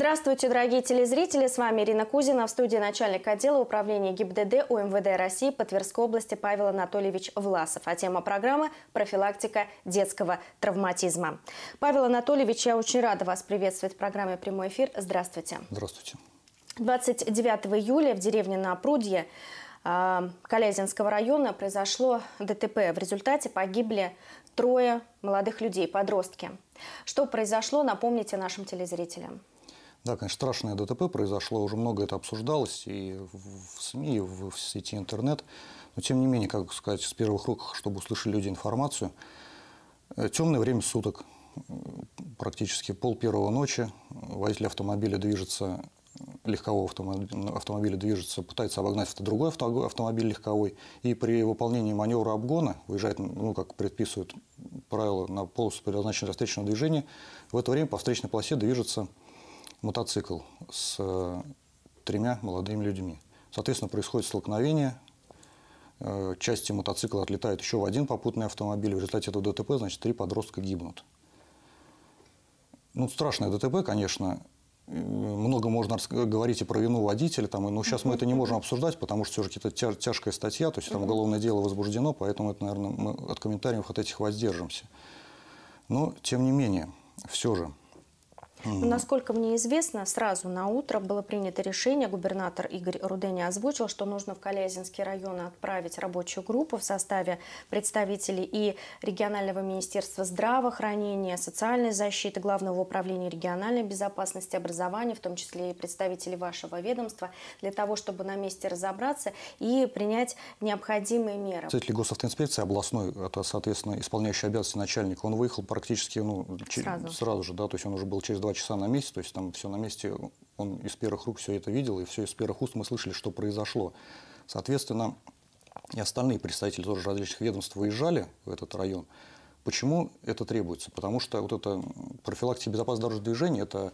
Здравствуйте, дорогие телезрители. С вами Ирина Кузина. В студии начальник отдела управления ГИБДД УМВД России по Тверской области Павел Анатольевич Власов. А тема программы – профилактика детского травматизма. Павел Анатольевич, я очень рада вас приветствовать в программе «Прямой эфир». Здравствуйте. Здравствуйте. 29 июля в деревне Напрудье а, Калязинского района произошло ДТП. В результате погибли трое молодых людей, подростки. Что произошло, напомните нашим телезрителям. Да, конечно, страшное ДТП произошло, уже много это обсуждалось и в СМИ, и в сети интернет. Но тем не менее, как сказать, с первых рук, чтобы услышали люди информацию, э, темное время суток, практически пол первого ночи, водитель автомобиля движется, легкового автомобиля, автомобиля движется, пытается обогнать другой автомобиль легковой, и при выполнении маневра обгона, выезжает, ну, как предписывают правила, на полосу предназначенного встречного движения, в это время по встречной полосе движется мотоцикл с э, тремя молодыми людьми. Соответственно, происходит столкновение, э, части мотоцикла отлетают еще в один попутный автомобиль. В результате этого ДТП, значит, три подростка гибнут. Ну, страшное ДТП, конечно. Много можно говорить и про вину водителя, там, но сейчас мы это не можем обсуждать, потому что все-таки это тя тяжкая статья, то есть там уголовное дело возбуждено, поэтому это, наверное, мы от комментариев от этих воздержимся. Но, тем не менее, все же, Mm. Насколько мне известно, сразу на утро было принято решение, губернатор Игорь Рудени озвучил, что нужно в Калязинский район отправить рабочую группу в составе представителей и регионального министерства здравоохранения, социальной защиты, главного управления региональной безопасности, образования, в том числе и представителей вашего ведомства, для того, чтобы на месте разобраться и принять необходимые меры. Представитель госавтоинспекции областной, это, соответственно, исполняющий обязанности начальник, он выехал практически ну, сразу. сразу же, да, то есть он уже был через два два часа на месте, то есть там все на месте, он из первых рук все это видел, и все из первых уст мы слышали, что произошло. Соответственно, и остальные представители тоже различных ведомств выезжали в этот район. Почему это требуется? Потому что вот эта профилактика безопасности дорожного движения – это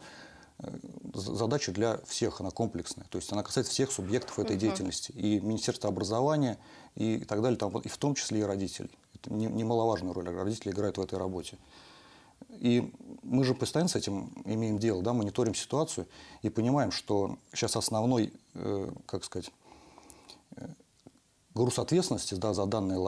э, задача для всех, она комплексная. То есть она касается всех субъектов этой uh-huh. деятельности. И Министерства образования, и так далее, там, и в том числе и родителей. Это немаловажную роль родители играют в этой работе. И мы же постоянно с этим имеем дело, да, мониторим ситуацию и понимаем, что сейчас основной, э, как сказать, э, груз ответственности да, за, данное,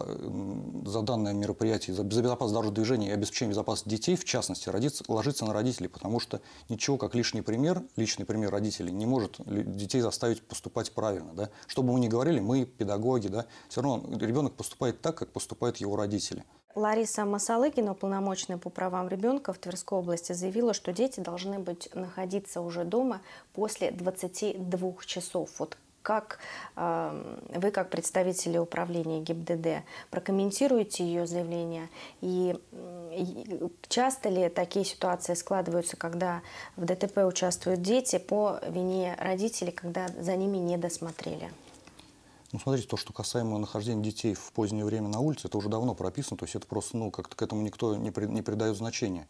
за данное мероприятие, за безопасность дорожного движения и обеспечение безопасности детей, в частности, родится, ложится на родителей, потому что ничего, как лишний пример, личный пример родителей, не может детей заставить поступать правильно. Да? Что бы мы ни говорили, мы, педагоги, да, все равно ребенок поступает так, как поступают его родители. Лариса Масалыгина, уполномоченная по правам ребенка в Тверской области, заявила, что дети должны быть находиться уже дома после 22 часов. Вот как э, вы, как представители управления ГИБДД, прокомментируете ее заявление? И часто ли такие ситуации складываются, когда в ДТП участвуют дети по вине родителей, когда за ними не досмотрели? Ну, смотрите, то, что касаемо нахождения детей в позднее время на улице, это уже давно прописано, то есть это просто, ну, как-то к этому никто не, при, не придает значения.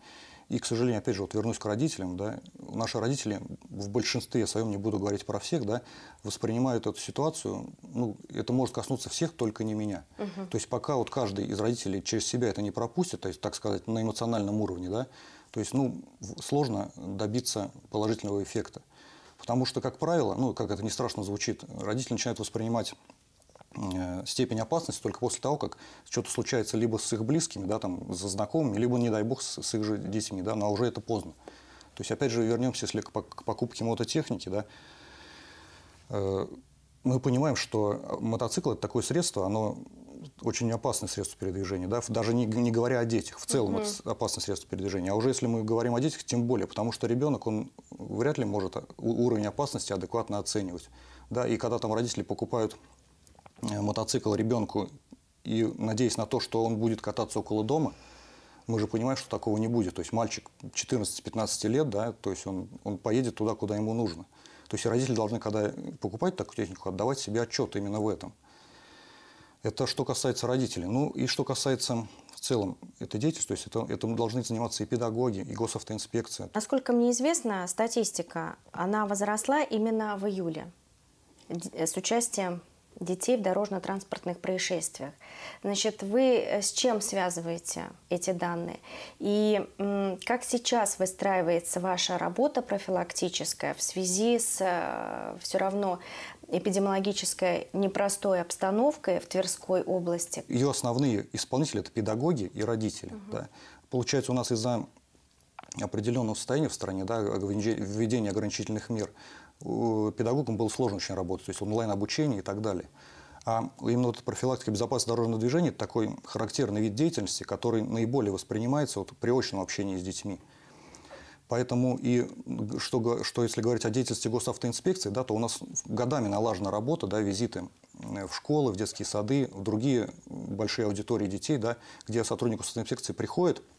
И, к сожалению, опять же, вот вернусь к родителям, да, наши родители в большинстве своем, не буду говорить про всех, да, воспринимают эту ситуацию, ну, это может коснуться всех, только не меня. Угу. То есть пока вот каждый из родителей через себя это не пропустит, то есть, так сказать, на эмоциональном уровне, да, то есть, ну, сложно добиться положительного эффекта. Потому что, как правило, ну, как это не страшно звучит, родители начинают воспринимать э, степень опасности только после того, как что-то случается либо с их близкими, да, там, за знакомыми, либо, не дай бог, с, с их же детьми, да, но уже это поздно. То есть, опять же, вернемся, если к, к покупке мототехники, да, э, мы понимаем, что мотоцикл – это такое средство, оно очень опасное средство передвижения, да, даже не, не говоря о детях, в целом угу. это опасное средство передвижения. А уже если мы говорим о детях, тем более, потому что ребенок, он вряд ли может уровень опасности адекватно оценивать. Да, и когда там родители покупают э, мотоцикл ребенку и надеясь на то, что он будет кататься около дома, мы же понимаем, что такого не будет. То есть мальчик 14-15 лет, да, то есть он, он поедет туда, куда ему нужно. То есть родители должны, когда покупать такую технику, отдавать себе отчет именно в этом. Это что касается родителей. Ну и что касается в целом этой деятельности, то есть это, этому должны заниматься и педагоги, и госавтоинспекция. Насколько мне известно, статистика, она возросла именно в июле с участием детей в дорожно-транспортных происшествиях. Значит, вы э, с чем связываете эти данные? И как сейчас выстраивается ваша работа профилактическая в связи с э, все равно эпидемиологической непростой обстановкой в Тверской области? Ее основные исполнители – это педагоги и родители. Угу. Да. Получается, у нас из-за определенного состояния в стране, да, введения ограничительных мер, педагогам было сложно очень работать, то есть онлайн-обучение и так далее. А именно вот профилактика безопасности дорожного движения – это такой характерный вид деятельности, который наиболее воспринимается вот при очном общении с детьми. Поэтому и что, что если говорить о деятельности госавтоинспекции, да, то у нас годами налажена работа, да, визиты в школы, в детские сады, в другие большие аудитории детей, да, где сотрудник госавтоинспекции приходит –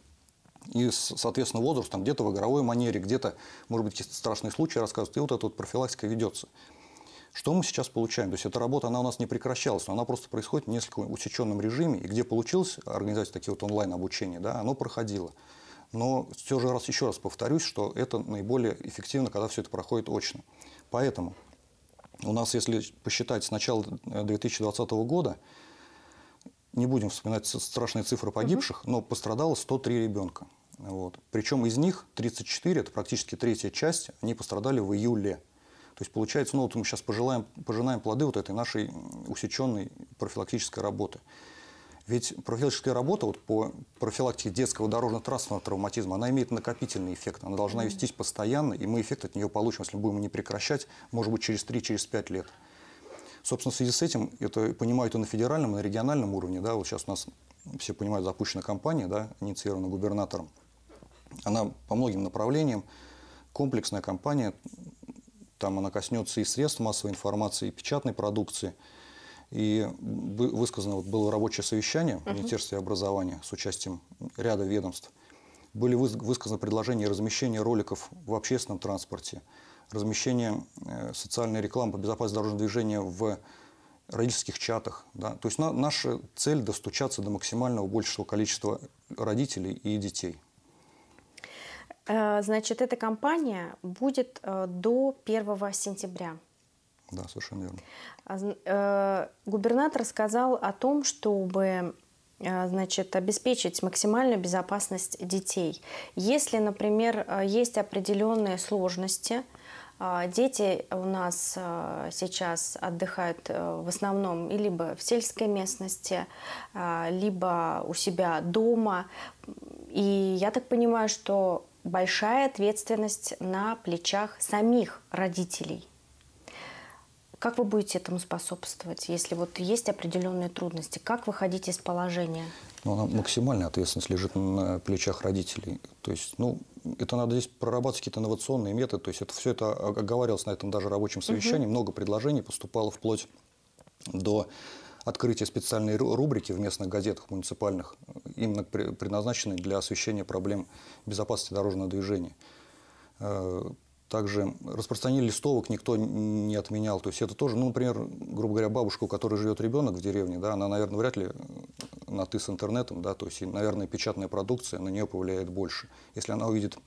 и, соответственно, возраст там где-то в игровой манере, где-то, может быть, какие-то страшные случаи рассказывают, и вот эта вот профилактика ведется. Что мы сейчас получаем? То есть эта работа, она у нас не прекращалась, но она просто происходит в несколько усеченном режиме, и где получилось организовать такие вот онлайн-обучения, да, оно проходило. Но все же раз, еще раз повторюсь, что это наиболее эффективно, когда все это проходит очно. Поэтому у нас, если посчитать с начала 2020 года, не будем вспоминать страшные цифры погибших, угу. но пострадало 103 ребенка. Вот. Причем из них 34, это практически третья часть, они пострадали в июле. То есть получается, ну вот мы сейчас пожелаем, пожинаем плоды вот этой нашей усеченной профилактической работы. Ведь профилактическая работа вот по профилактике детского дорожно-трассового травматизма, она имеет накопительный эффект. Она должна вестись постоянно, и мы эффект от нее получим, если будем не прекращать, может быть, через 3-5 через лет. Собственно, в связи с этим, это понимают и на федеральном, и на региональном уровне. Да, вот сейчас у нас, все понимают, запущена кампания, да, инициирована губернатором. Она по многим направлениям, комплексная кампания, там она коснется и средств массовой информации, и печатной продукции. И высказано, вот было рабочее совещание в Министерстве образования с участием ряда ведомств. Были высказаны предложения размещения роликов в общественном транспорте, размещение э, социальной рекламы по безопасности дорожного движения в родительских чатах. Да? То есть на, наша цель достучаться до максимального большего количества родителей и детей. Э, значит, эта кампания будет э, до 1 сентября. Да, совершенно верно. А, губернатор сказал о том, чтобы значит, обеспечить максимальную безопасность детей. Если, например, есть определенные сложности – дети у нас сейчас отдыхают э, в основном либо в сельской местности, либо у себя дома. И я так понимаю, что большая ответственность на плечах самих родителей. Как вы будете этому способствовать, если вот есть определенные трудности? Как выходить из положения? Ну, она максимальная ответственность лежит на плечах родителей. То есть, ну, это надо здесь прорабатывать какие-то инновационные методы. То есть это все это оговаривалось на этом даже рабочем совещании. Угу. Много предложений поступало вплоть до открытия специальной рубрики в местных газетах муниципальных, именно предназначенной для освещения проблем безопасности дорожного движения. Э, также распространение листовок никто не отменял. То есть это тоже, ну, например, грубо говоря, бабушка, у которой живет ребенок в деревне, да, она, наверное, вряд ли на «ты» с интернетом, да, то есть, наверное, печатная продукция на нее повлияет больше. Если она увидит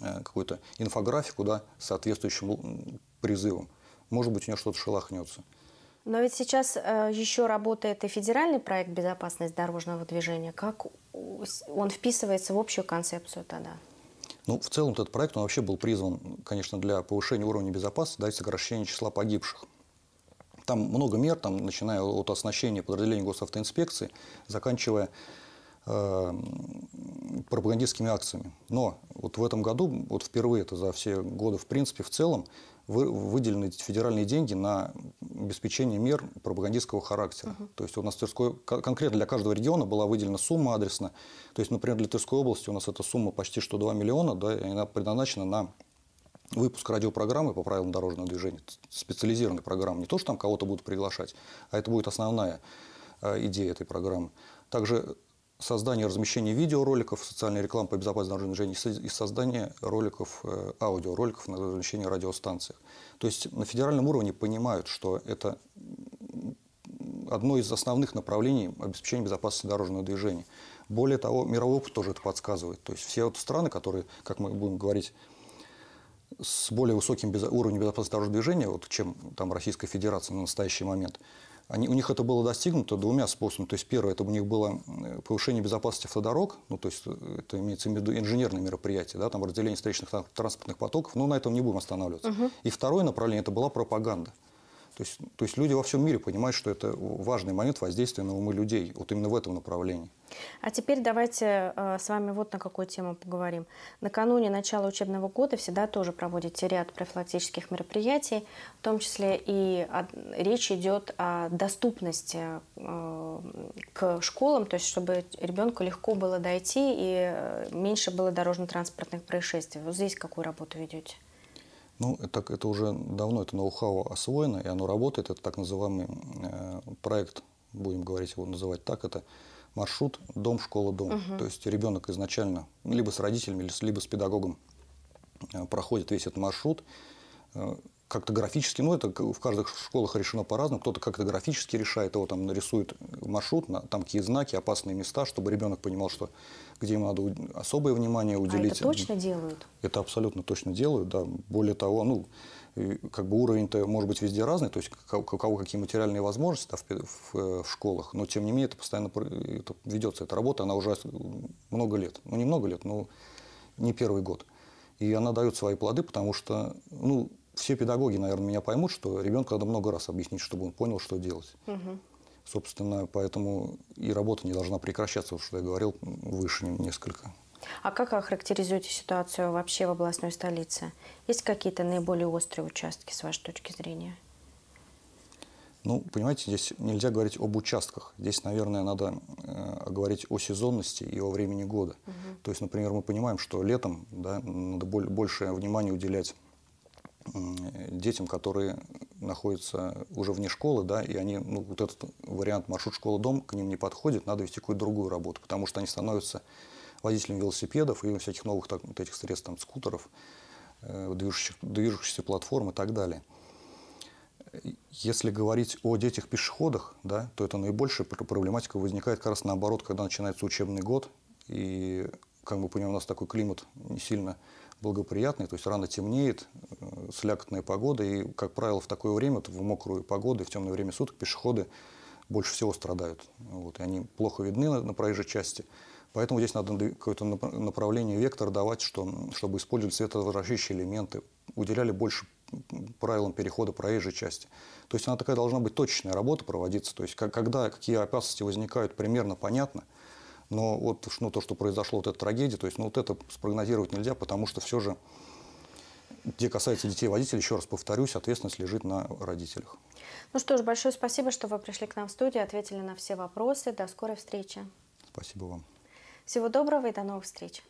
э, какую-то инфографику, да, соответствующим призывом, может быть, у нее что-то шелохнется. Но ведь сейчас э, еще работает и федеральный проект «Безопасность дорожного движения». Как он вписывается в общую концепцию тогда? Ну, в целом этот проект он вообще был призван, конечно, для повышения уровня безопасности, да, и сокращения числа погибших. Там много мер, там, начиная от оснащения подразделений госавтоинспекции, заканчивая э, пропагандистскими акциями. Но вот в этом году, вот впервые это за все годы, в принципе, в целом, вы, выделены федеральные деньги на обеспечение мер пропагандистского характера. Uh-huh. То есть у нас Тверской, конкретно для каждого региона была выделена сумма адресно. То есть, например, для Тверской области у нас эта сумма почти что 2 миллиона, да, и она предназначена на выпуск радиопрограммы по правилам дорожного движения, специализированной программы. Не то, что там кого-то будут приглашать, а это будет основная э, идея этой программы. Также создание и размещение видеороликов, социальной рекламы по безопасности дорожного движения и создание роликов, э, аудиороликов на размещение радиостанциях. То есть на федеральном уровне понимают, что это одно из основных направлений обеспечения безопасности дорожного движения. Более того, мировой опыт тоже это подсказывает. То есть все вот страны, которые, как мы будем говорить, с более высоким уровнем безопасности дорожного движения, вот, чем там Российская Федерация на настоящий момент, они, у них это было достигнуто двумя способами. То есть первое, это у них было повышение безопасности автодорог, ну то есть э, это имеется в виду инженерные мероприятия, да, там разделение встречных транс- транспортных потоков, но на этом не будем останавливаться. И второе направление, это была пропаганда. То есть, то есть люди во всем мире понимают, что это важный момент воздействия на умы людей, вот именно в этом направлении. А теперь давайте э, с вами вот на какую тему поговорим. Накануне начала учебного года всегда тоже проводите ряд профилактических мероприятий, в том числе и о- речь идет о доступности э, к школам, то есть чтобы ребенку легко было дойти и э, меньше было дорожно-транспортных происшествий. Вот здесь какую работу ведете? Ну, это, это уже давно это ноу-хау освоено, и оно работает. Это так называемый э, проект, будем говорить его называть так, это маршрут дом, школа, дом. То есть ребенок изначально либо с родителями, либо с педагогом э, проходит весь этот маршрут. Как-то графически, ну, это в каждых школах решено по-разному. Кто-то как-то графически решает, его там нарисует маршрут, на- там какие знаки, опасные места, чтобы ребенок понимал, что где ему надо особое внимание А уделить. это точно делают? Это абсолютно точно делают, да. Более того, ну, как бы уровень-то может быть везде разный, то есть у ко- у кого какие материальные возможности да, в, в, э, в школах, но тем не менее это постоянно это ведется, эта работа, она уже много лет, ну не много лет, но не первый год. И она дает свои плоды, потому что, ну, все педагоги, наверное, меня поймут, что ребенку надо много раз объяснить, чтобы он понял, что делать. Собственно, поэтому и работа не должна прекращаться, что я говорил выше несколько. А как охарактеризуете ситуацию вообще в областной столице? Есть какие-то наиболее острые участки, с вашей точки зрения? Ну, понимаете, здесь нельзя говорить об участках. Здесь, наверное, надо э, говорить о сезонности и о времени года. То есть, например, мы понимаем, что летом да, надо боль- больше внимания уделять детям, которые находятся уже вне школы, да, и они, ну, вот этот вариант маршрут школа-дом к ним не подходит, надо вести какую-то другую работу, потому что они становятся водителями велосипедов и всяких новых так, вот этих средств, там, скутеров, э, движущих- движущихся платформ и так далее. Если говорить о детях-пешеходах, да, то это наибольшая пр- проблематика возникает как раз наоборот, когда начинается учебный год, и, как мы понимаем, у нас такой климат не сильно благоприятный, то есть рано темнеет, э, слякотная погода, и, как правило, в такое время, в мокрую погоду, в темное время суток пешеходы больше всего страдают. Вот, и они плохо видны на, на проезжей части. Поэтому здесь надо какое-то нап- направление, вектор давать, что, чтобы использовать световозвращающие элементы, уделяли больше правилам перехода проезжей части. То есть она такая должна быть точечная работа проводиться. То есть как- когда какие опасности возникают, примерно понятно. Но вот ну, то, что произошло, вот эта трагедия, то есть ну, вот это спрогнозировать нельзя, потому что все же, где касается детей-водителей, еще раз повторюсь, ответственность лежит на родителях. Ну что ж, большое спасибо, что вы пришли к нам в студию, ответили на все вопросы. До скорой встречи. Спасибо вам. Всего доброго и до новых встреч.